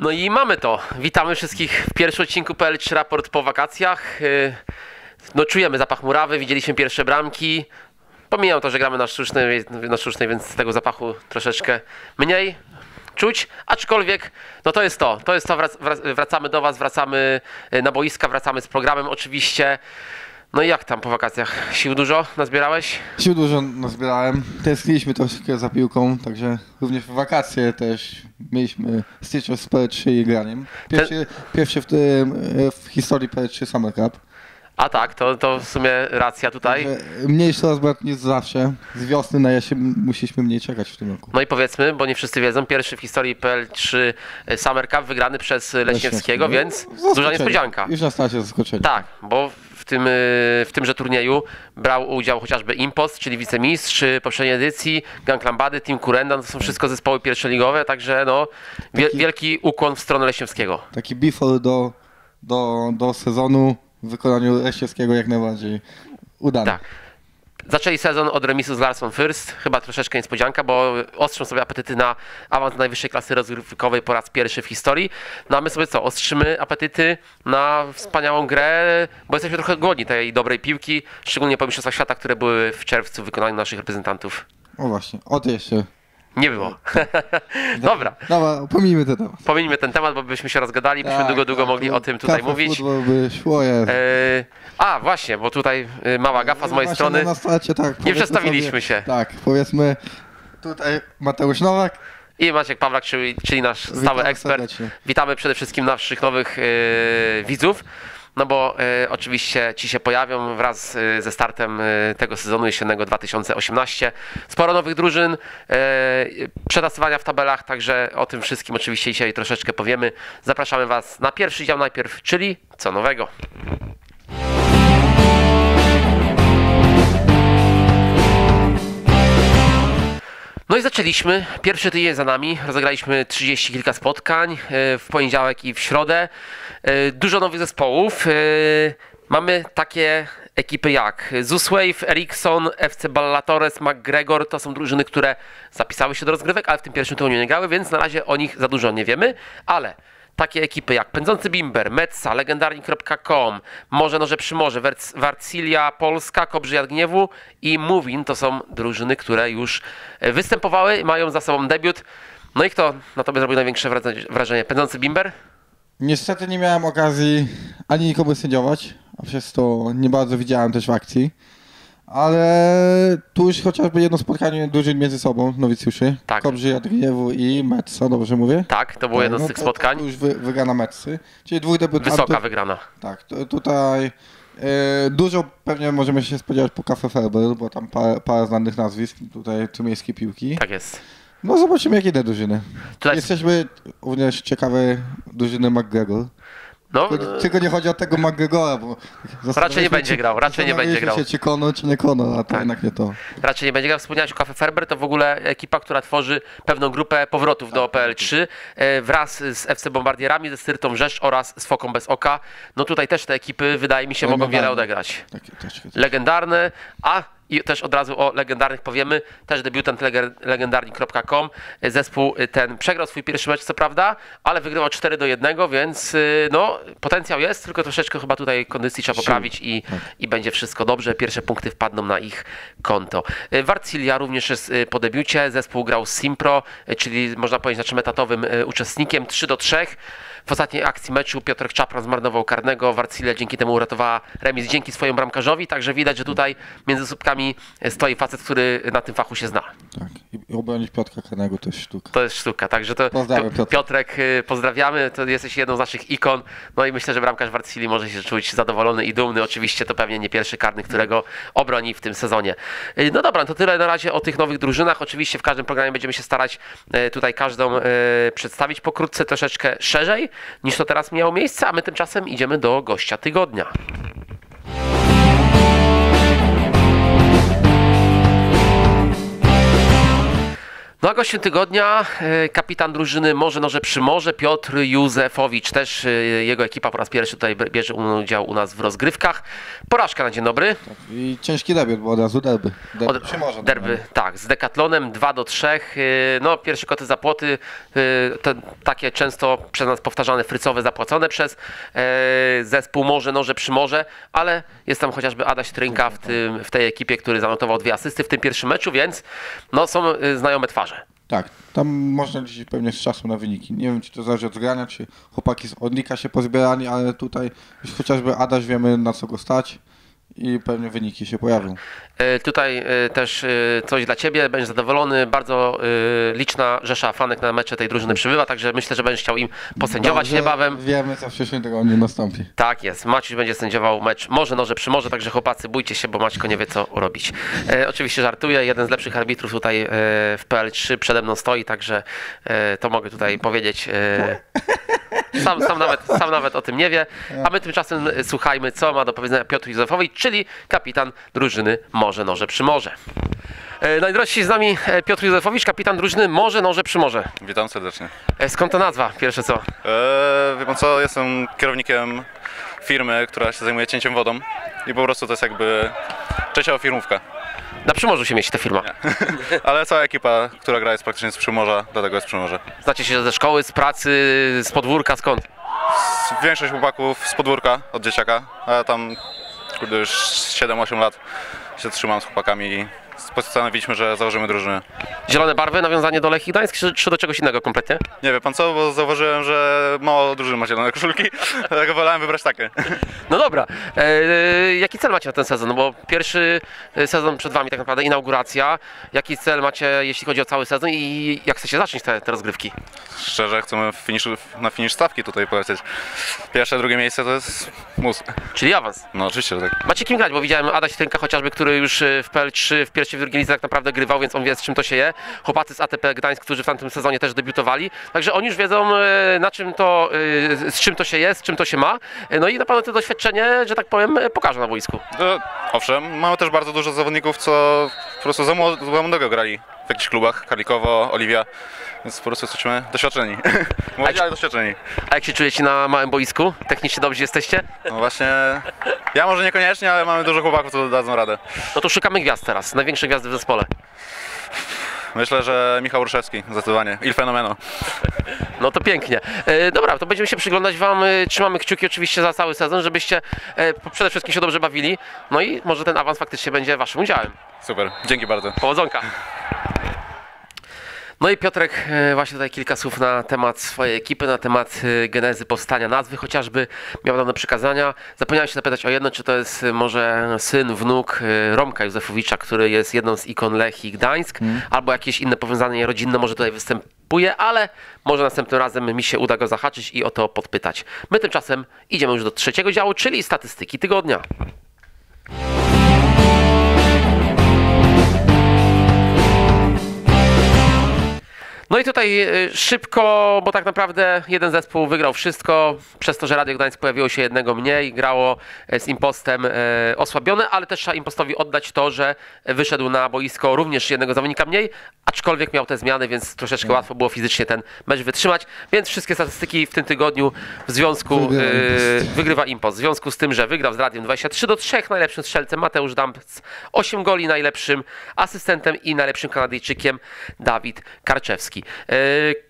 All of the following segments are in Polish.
No i mamy to. Witamy wszystkich w pierwszym odcinku PL3 Raport po wakacjach. Yy, No czujemy zapach murawy, widzieliśmy pierwsze bramki. Pomijam to, że gramy na sztucznej, na sztucznej, więc tego zapachu troszeczkę mniej czuć, aczkolwiek no to jest to, to jest to, wrac, wrac- wracamy do Was, wracamy y, na boiska, wracamy z programem oczywiście. No i jak tam po wakacjach? Sił dużo nazbierałeś? Sił dużo nazbierałem. Tęskniliśmy troszkę za piłką, także również w wakacje też mieliśmy styczność z PL3 i graniem. Pierwszy, pierwszy w, tym, e, w historii PL3 Summer Cup. A tak, to, to w sumie racja tutaj. Także Mniejszy rozbrat niż zawsze. Z wiosny na jesień musieliśmy mniej czekać w tym roku. No i powiedzmy, bo nie wszyscy wiedzą, pierwszy w historii PL3 Summer Cup wygrany przez Leśniewskiego, więc Zaskoczenie. duża niespodzianka. Już na starcie zaskoczenie. Tak, bo tym, y, w tymże turnieju brał udział chociażby Impost, czyli wicemistrz y, poprzedniej edycji, Gang Lambady, Team Kurenda, to są wszystko zespoły pierwszoligowe, także no, Taki- wielki ukłon w stronę Leśniewskiego. Taki before do, do, do sezonu w wykonaniu Leśniewskiego jak najbardziej udany. Tak. Zaczęli sezon od remisu z Larson First, chyba troszeczkę niespodzianka, bo ostrzą sobie apetyty na awans najwyższej klasy rozgrywkowej po raz pierwszy w historii. No a my sobie co, ostrzymy apetyty na wspaniałą grę, bo jesteśmy trochę głodni tej dobrej piłki, szczególnie po mistrzostwach świata, które były w czerwcu w wykonaniu naszych reprezentantów. O właśnie, o to jeszcze. Nie było. Dobra, Dobra, pomijmy ten temat. pominijmy ten temat, bo byśmy się rozgadali, byśmy Tak, długo, długo tak, mogli o tym tutaj mówić. by szło. E, a, właśnie, bo tutaj e, mała gafa z mojej Właśnie strony. Na tak, powiedzmy przedstawiliśmy sobie, się. Tak, powiedzmy tutaj Mateusz Nowak. I Maciek Pawlak, czyli, czyli nasz stały Witamy ekspert. serdecznie. Witamy przede wszystkim naszych nowych e, widzów. No bo e, oczywiście ci się pojawią wraz e, ze startem e, tego sezonu jesiennego 2018. Sporo nowych drużyn, przetasowania w tabelach, także o tym wszystkim oczywiście dzisiaj troszeczkę powiemy. Zapraszamy Was na pierwszy dział najpierw, czyli co nowego. I zaczęliśmy. Pierwszy tydzień za nami. Rozegraliśmy 30 kilka spotkań e, w poniedziałek i w środę. E, Dużo nowych zespołów. E, Mamy takie ekipy jak Zuswave, Ericsson, FC Ballatores, McGregor. To są drużyny, które zapisały się do rozgrywek, ale w tym pierwszym tygodniu nie grały, więc na razie o nich za dużo nie wiemy. Ale takie ekipy jak Pędzący Bimber, Metsa, legendarni.com, Morze Noże przy Morze, Warcilia Polska, Kobrzy Jad Gniewu i Movin to są drużyny, które już e, występowały mają za sobą debiut. No i kto na tobie zrobił największe wrażenie? Pędzący Bimber? Niestety nie miałem okazji ani nikogo sędziować, a przez to nie bardzo widziałem też w akcji. Ale tu już chociażby jedno spotkanie drużyn między sobą, nowicjuszy. Tak. Kobrzy Jadriewu i Metsa, dobrze mówię? Tak, to było jedno z No tych to- spotkań. To już wy, wygrana Metsy. Czyli dwóch debiutantów. Wysoka wygrana. Tak, to, tutaj e, dużo pewnie możemy się spodziewać po Cafe Ferber, bo tam parę, parę znanych nazwisk, tutaj tumiejskie piłki. Tak jest. No zobaczymy jak inne drużyny. Tutaj, Jesteśmy również ciekawe drużyny McGregor. No, Tylko, tylko nie chodzi o tego McGregora, bo... Raczej nie będzie grał, raczej nie będzie grał. Się, czy Conor, czy nie Conor, a to Tak. jednak nie to. raczej nie będzie grał. Wspomniałeś o Cafe Ferber, to w ogóle ekipa, która tworzy pewną grupę powrotów do PL3 e, wraz z FC Bombardierami, ze Styrtą Rzesz oraz z Foką Bez Oka. No tutaj też te ekipy wydaje mi się mogą wiele odegrać. Legendarne, a i też od razu o legendarnych powiemy, też debiutant legendarni.com. Zespół y, ten przegrał swój pierwszy mecz, co prawda, ale wygrywał 4 do 1, więc y, no, potencjał jest, tylko troszeczkę chyba tutaj kondycji trzeba poprawić i, i będzie wszystko dobrze. Pierwsze punkty wpadną na ich konto. Y, Warcilia również jest po debiucie. Zespół grał z Simpro, czyli można powiedzieć naszym etatowym y, uczestnikiem 3 do 3. W ostatniej akcji meczu Piotrek Czapran zmarnował karnego. Warcilia dzięki temu uratowała remis dzięki swojemu bramkarzowi, także widać, że tutaj między słupkami stoi facet, który na tym fachu się zna. Tak. I obronić Piotra Karnego to jest sztuka. To jest sztuka, także to Pozdrawiam, Piotrek. Y, pozdrawiamy, to jesteś jedną z naszych ikon, no i myślę, że bramkarz Warcili może się czuć zadowolony i dumny, oczywiście to pewnie nie pierwszy karny, którego obroni w tym sezonie. Y, No dobra, to tyle na razie o tych nowych drużynach, oczywiście w każdym programie będziemy się starać y, tutaj każdą przedstawić pokrótce, troszeczkę szerzej niż to teraz miało miejsce, a my tymczasem idziemy do gościa tygodnia. No a gościem tygodnia e, kapitan drużyny Morze Noże przy Morze Piotr Józefowicz. Też e, jego ekipa po raz pierwszy tutaj bierze udział u nas w rozgrywkach. Porażka na dzień dobry. I ciężki debiut, bo od razu derby. derby Od, przy morzu, derby, tak, z Decathlonem 2 do 3. e, No, pierwsze koty za płoty, te, takie często przez nas powtarzane frycowe zapłacone przez zespół Morze Noże przy Morze, ale jest tam chociażby Adaś Trynka w, tym, w tej ekipie, który zanotował dwie asysty w tym pierwszym meczu, więc no, są znajome twarze. Tak, tam można liczyć pewnie z czasu na wyniki. Nie wiem, czy to zależy od grania, czy chłopaki z Odlika się pozbierali, ale tutaj już chociażby Adaś wiemy na co go stać i pewnie wyniki się pojawią. E, Tutaj e, też e, coś dla Ciebie, będziesz zadowolony. Bardzo liczna rzesza fanek na mecze tej drużyny przybywa, także myślę, że będziesz chciał im posędziować Dobrze niebawem. Wiemy, co w przyszłym tygodniu nastąpi. Tak jest, Maciuś będzie sędziował mecz może noże przy morze, także chłopacy bójcie się, bo Maćko nie wie co robić. E, oczywiście żartuję, jeden z lepszych arbitrów tutaj w PL3 przede mną stoi, także to mogę tutaj powiedzieć. Sam, sam, nawet, sam nawet o tym nie wie, a my tymczasem e, słuchajmy, co ma do powiedzenia Piotr Józefowicz, czyli kapitan drużyny Morze Noże przy Morze. E, najdrożsi z nami e, Piotr Józefowicz, kapitan drużyny Morze Noże przy Morze. Witam serdecznie. E, skąd ta nazwa? Pierwsze co? Eee, wie pan co, jestem kierownikiem firmy, która się zajmuje cięciem wodą i po prostu to jest jakby trzecią firmówka. Na Przymorzu się mieści ta firma. Ale cała ekipa, która gra jest praktycznie z Przymorza, dlatego jest Przymorze. Znacie się ze szkoły, z pracy, z podwórka, skąd? Większość chłopaków z podwórka, od dzieciaka, a ja tam kurde, już 7-8 lat się trzymam z chłopakami i postanowiliśmy, że założymy drużynę. Zielone barwy, nawiązanie do Lechii Gdańsk, czy, czy do czegoś innego kompletnie? Nie wie pan co, bo zauważyłem, że mało drużyn ma zielone koszulki, dlatego wolałem wybrać takie. No dobra, e, jaki cel macie na ten sezon? No bo pierwszy e, sezon przed wami tak naprawdę, inauguracja. Jaki cel macie, jeśli chodzi o cały sezon i jak chcecie zacząć te, te rozgrywki? Szczerze, chcemy na finisz stawki tutaj polecieć. Pierwsze, drugie miejsce to jest mus. Czyli awans. No oczywiście, że tak. Macie kim grać, bo widziałem Adaś Trynka chociażby, który już e, w PL3 w pierwszej w drugiej lidze tak naprawdę grywał, więc on wie z czym to się je. Chłopacy z ATP Gdańsk, którzy w tamtym sezonie też debiutowali, także oni już wiedzą e, na czym to, e, z czym to się jest, z czym to się ma. E, No i na pewno to doświadczenie, że tak powiem, e, pokażą na boisku. Owszem, mamy też bardzo dużo zawodników, co po prostu za młod- za młodego grali w jakichś klubach, Karlikowo, Oliwia, więc po prostu jesteśmy doświadczeni. Młodzi, ale doświadczeni. A jak się czujecie na małym boisku? Technicznie dobrze jesteście? No właśnie, ja może niekoniecznie, ale mamy dużo chłopaków, co dadzą radę. No to szukamy gwiazd teraz, największe gwiazdy w zespole. Myślę, że Michał Ruszewski, zdecydowanie, Il Fenomeno. No to pięknie. E, dobra, to będziemy się przyglądać Wam. E, trzymamy kciuki oczywiście za cały sezon, żebyście e, przede wszystkim się dobrze bawili. No i może ten awans faktycznie będzie Waszym udziałem. Super, dzięki bardzo. Powodzonka. No i Piotrek, e, właśnie tutaj kilka słów na temat swojej ekipy, na temat e, genezy powstania nazwy chociażby. Miał dawne przykazania. Zapomniałem się zapytać o jedno, czy to jest e, może syn, wnuk Romka Józefowicza, który jest jedną z ikon Lechii Gdańsk, albo jakieś inne powiązanie rodzinne może tutaj występuje, ale może następnym razem mi się uda go zahaczyć i o to podpytać. My tymczasem idziemy już do trzeciego działu, czyli statystyki tygodnia. No i tutaj y, szybko, bo tak naprawdę jeden zespół wygrał wszystko, przez to, że Radio Gdańsk pojawiło się jednego mniej, grało e, z impostem e, osłabione, ale też trzeba impostowi oddać to, że wyszedł na boisko również jednego zawodnika mniej, aczkolwiek miał te zmiany, więc troszeczkę łatwo było fizycznie ten mecz wytrzymać, więc wszystkie statystyki w tym tygodniu w związku Wygrywa e, Impost. wygrywa impost. W związku z tym, że wygrał z Radiem 23 do 3, najlepszym strzelcem Mateusz Damc, 8 goli, najlepszym asystentem i najlepszym Kanadyjczykiem Dawid Karczewski. E,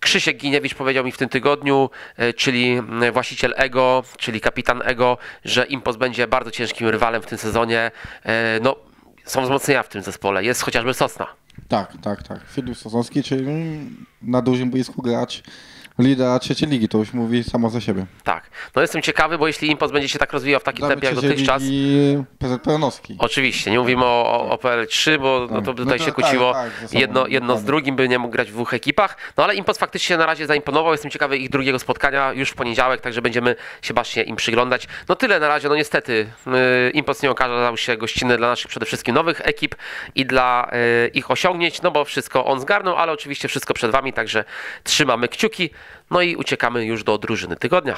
Krzysiek Giniewicz powiedział mi w tym tygodniu, e, czyli mm, właściciel Ego, czyli kapitan Ego, że Impost będzie bardzo ciężkim rywalem w tym sezonie. E, No, są wzmocnienia w tym zespole. Jest chociażby Sosna. Tak, tak, tak. Filip Sosnowski, czyli na dużym boisku grać lidera trzeciej ligi, to już mówi samo za siebie. Tak. No jestem ciekawy, bo jeśli Impost będzie się tak rozwijał w takim Damy tempie jak dotychczas, ligi PZP Pełnowski. Oczywiście, nie mówimy o, o, o PL3, bo no to Tak. tutaj No to się tak, kłóciło tak, sobą, jedno, jedno z drugim, by nie mógł grać w dwóch ekipach. No ale Impost faktycznie na razie zaimponował. Jestem ciekawy ich drugiego spotkania już w poniedziałek, także będziemy się bacznie im przyglądać. No tyle na razie, no niestety yy, Impost nie okazał się gościnny dla naszych przede wszystkim nowych ekip i dla yy, ich osiągnięć, no bo wszystko on zgarnął, ale oczywiście wszystko przed wami, także trzymamy kciuki. No i uciekamy już do drużyny tygodnia.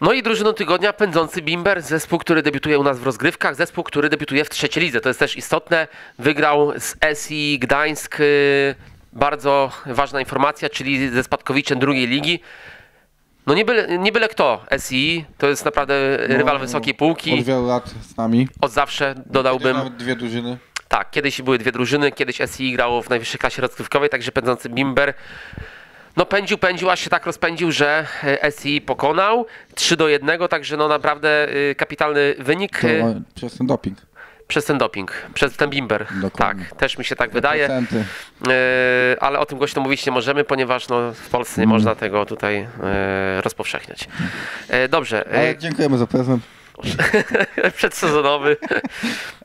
No i drużyną tygodnia pędzący Bimber, zespół, który debiutuje u nas w rozgrywkach, zespół, który debiutuje w trzeciej lidze. To jest też istotne. Wygrał z SI Gdańsk. y, Bardzo ważna informacja, czyli ze spadkowiczem drugiej ligi. No nie byle, nie byle kto. SI to jest naprawdę rywal wysokiej Od półki. wielu lat z nami. Od zawsze dodałbym. Dwie drużyny. Tak, kiedyś były dwie drużyny, kiedyś SI grało w najwyższej klasie rozgrywkowej, także pędzący Bimber. No pędził, pędził, aż się tak rozpędził, że e, SI pokonał 3 do 1, także no naprawdę y, kapitalny wynik y, przez ten doping. Przez ten doping, przez ten Bimber. Dokładnie. Tak, też mi się tak wydaje. Procenty. E, ale o tym głośno mówić nie możemy, ponieważ no, w Polsce nie Mm. można tego tutaj e, rozpowszechniać. E, dobrze, Ale dziękujemy za prezent. przedsezonowy.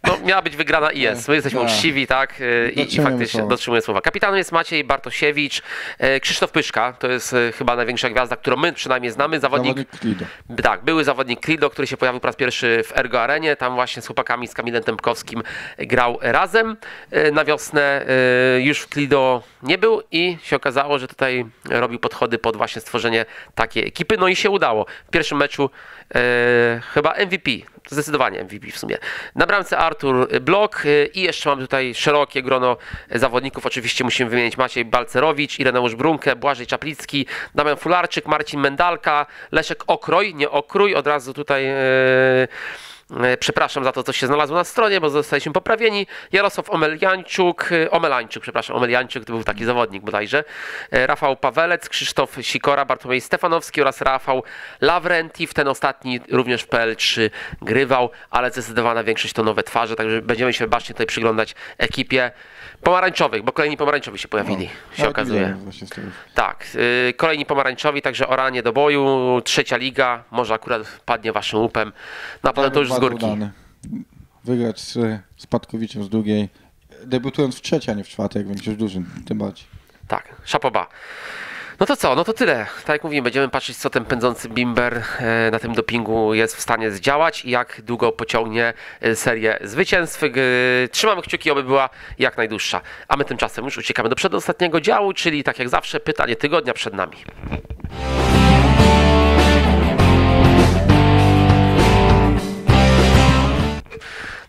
No, miała być wygrana i jest. My jesteśmy Tak. uczciwi, tak? e, I, i Dotrzymujemy faktycznie słowa. dotrzymuję słowa. Kapitanem jest Maciej Bartosiewicz, e, Krzysztof Pyszka, to jest e, chyba największa gwiazda, którą my przynajmniej znamy. Zawodnik, Zawodnik Klido. tak, były zawodnik Klido, który się pojawił po raz pierwszy w Ergo Arenie. Tam właśnie z chłopakami, z Kamilem Tempkowskim grał razem. Na wiosnę już w Klido nie był i się okazało, że tutaj robił podchody pod właśnie stworzenie takiej ekipy. No i się udało. W pierwszym meczu chyba MVP. Zdecydowanie MVP w sumie. Na bramce Artur Blok e, i jeszcze mamy tutaj szerokie grono zawodników. Oczywiście musimy wymienić Maciej Balcerowicz, Ireneusz Brunkę, Błażej Czaplicki, Damian Fularczyk, Marcin Mendalka, Leszek Okroj, nie Okrój, od razu tutaj e, e, przepraszam za to, co się znalazło na stronie, bo zostaliśmy poprawieni. Jarosław Omeliańczuk, e, Omelańczuk, przepraszam, Omeliańczuk to był taki zawodnik bodajże. E, Rafał Pawelec, Krzysztof Sikora, Bartłomiej Stefanowski oraz Rafał Lawrentif. Ten ostatni również w PL3 grywał, ale zdecydowana większość to nowe twarze, także będziemy się bacznie tutaj przyglądać ekipie pomarańczowych, bo kolejni pomarańczowi się pojawili, się Nawet okazuje. tego. Tak, yy, kolejni pomarańczowi, także oranie do boju, trzecia liga, może akurat padnie waszym łupem. Na pewno to już z górki. udany. Wygrać z Spadkowiczem z drugiej. Debiutując w trzeciej, a nie w czwartej, jak większość drużyn. Tym bardziej. Tak, szapoba. No to co, no to tyle. Tak jak mówiłem, będziemy patrzeć, co ten pędzący bimber e, na tym dopingu jest w stanie zdziałać i jak długo pociągnie e, serię zwycięstw. Trzymamy kciuki, aby była jak najdłuższa. A my tymczasem już uciekamy do przedostatniego działu, czyli tak jak zawsze, pytanie tygodnia przed nami.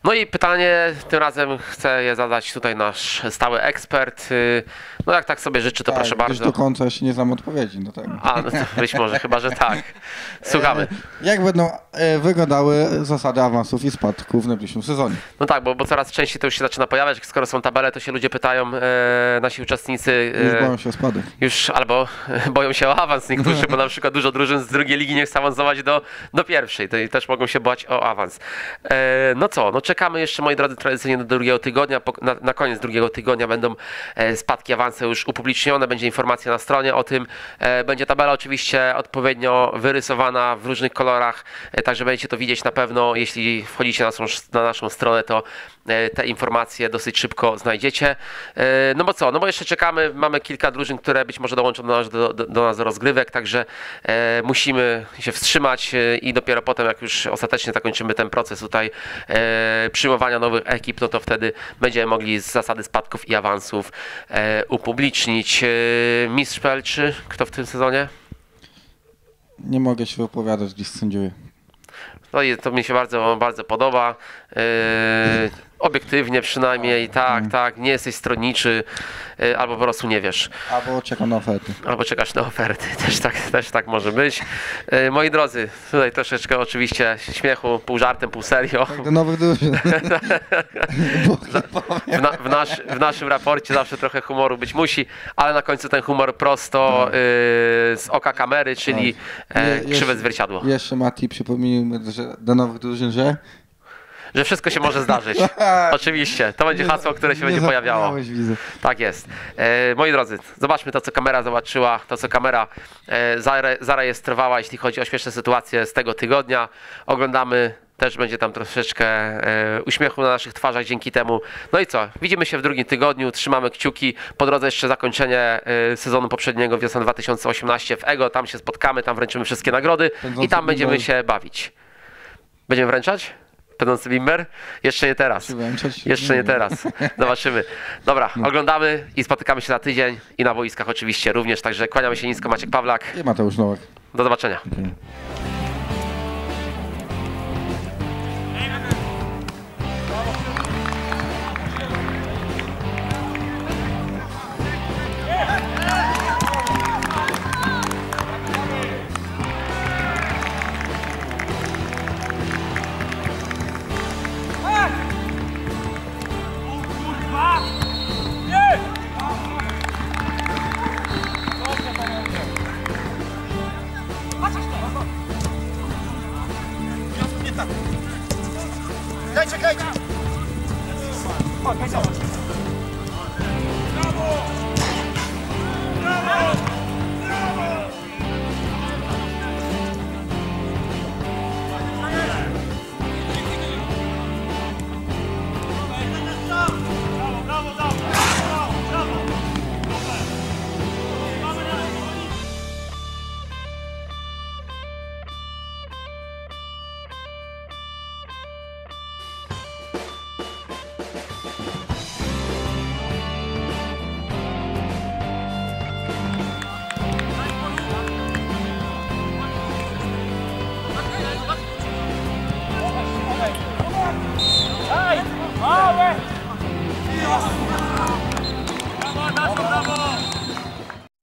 No i pytanie, tym razem chce je zadać tutaj nasz stały ekspert. Y, No jak tak sobie życzy, to Tak, proszę bardzo. do końca jeszcze nie znam odpowiedzi. No tak. A, no być może, chyba że tak. Słuchamy. Jak będą e, wyglądały zasady awansów i spadków w najbliższym sezonie? No tak, bo, bo coraz częściej to już się zaczyna pojawiać. Skoro są tabele, to się ludzie pytają, e, nasi uczestnicy. Już E, boją się o spadek. już albo boją się o awans niektórzy, bo na przykład dużo drużyn z drugiej ligi nie chce awansować do, do pierwszej, to i też mogą się bać o awans. E, no co, no czekamy jeszcze, moi drodzy, tradycyjnie do drugiego tygodnia. Na, na koniec drugiego tygodnia będą e, spadki, awanse już upublicznione, będzie informacja na stronie o tym. E, będzie tabela oczywiście odpowiednio wyrysowana w różnych kolorach, e, także będziecie to widzieć na pewno. Jeśli wchodzicie na naszą, na naszą stronę, to te informacje dosyć szybko znajdziecie. No bo co, no bo jeszcze czekamy, mamy kilka drużyn, które być może dołączą do nas do, do, do nas rozgrywek, także musimy się wstrzymać i dopiero potem, jak już ostatecznie zakończymy ten proces tutaj przyjmowania nowych ekip, no to wtedy będziemy mogli z zasady spadków i awansów e, upublicznić. E, Mistrz PL3, kto w tym sezonie? Nie mogę się wypowiadać, gdzieś sędziuję. No i to mi się bardzo, bardzo podoba. Obiektywnie przynajmniej, tak, tak, nie jesteś stronniczy, yy, albo po prostu nie wiesz, Albo czekam na oferty. albo czekasz na oferty, też tak, też tak może być. Yy, moi drodzy, tutaj troszeczkę oczywiście śmiechu, pół żartem, pół serio. Do nowych drużyn. W, na, w, nasz, w naszym raporcie zawsze trochę humoru być musi, ale na końcu ten humor prosto yy, z oka kamery, czyli Tak. e, Je- krzywe jeszcze- zwierciadło. Jeszcze Mati przypomnijmy, że do nowych drużyn, że... Że wszystko się może zdarzyć. Oczywiście, to będzie hasło, które się będzie pojawiało. Tak jest. E, moi drodzy, zobaczmy to, co kamera zobaczyła, to, co kamera e, zare, zarejestrowała, jeśli chodzi o śmieszne sytuacje z tego tygodnia. Oglądamy, też będzie tam troszeczkę e, uśmiechu na naszych twarzach dzięki temu. No i co? Widzimy się w drugim tygodniu, trzymamy kciuki. Po drodze jeszcze zakończenie e, sezonu poprzedniego, wiosna 2018 w EGO. Tam się spotkamy, tam wręczymy wszystkie nagrody i tam będziemy się bawić. Będziemy wręczać? Pędzący bimber? Jeszcze nie teraz. Jeszcze nie teraz. Zobaczymy. Dobra, oglądamy i spotykamy się za tydzień i na boiskach oczywiście również. Także kłaniamy się nisko. Maciek Pawlak. I Mateusz Nowak. Do zobaczenia.